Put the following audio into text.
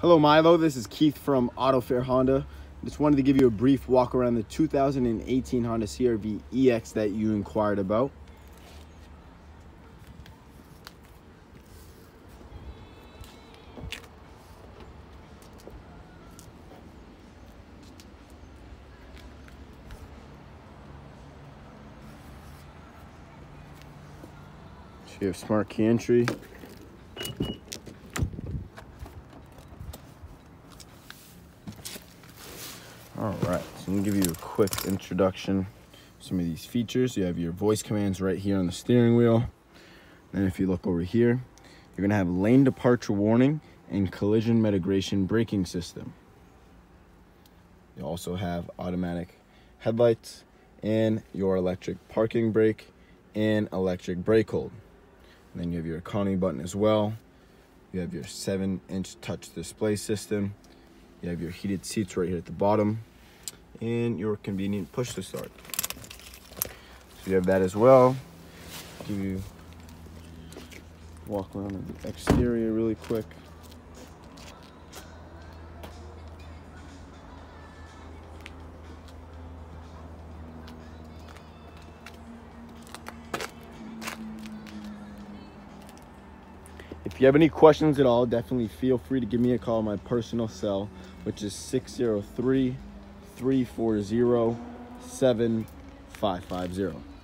Hello Milo, this is Keith from Auto Fair Honda. Just wanted to give you a brief walk around the 2018 Honda CRV EX that you inquired about. So you have smart key entry, All right, so I'm gonna give you a quick introduction some of these features. You have your voice commands right here on the steering wheel. Then if you look over here, you're gonna have lane departure warning and collision mitigation braking system. You also have automatic headlights and your electric parking brake and electric brake hold. And then you have your economy button as well. You have your seven inch touch display system you have your heated seats right here at the bottom and your convenient push to start. So you have that as well. Give you walk around the exterior really quick. If you have any questions at all, definitely feel free to give me a call my personal cell, which is 603 340 7550.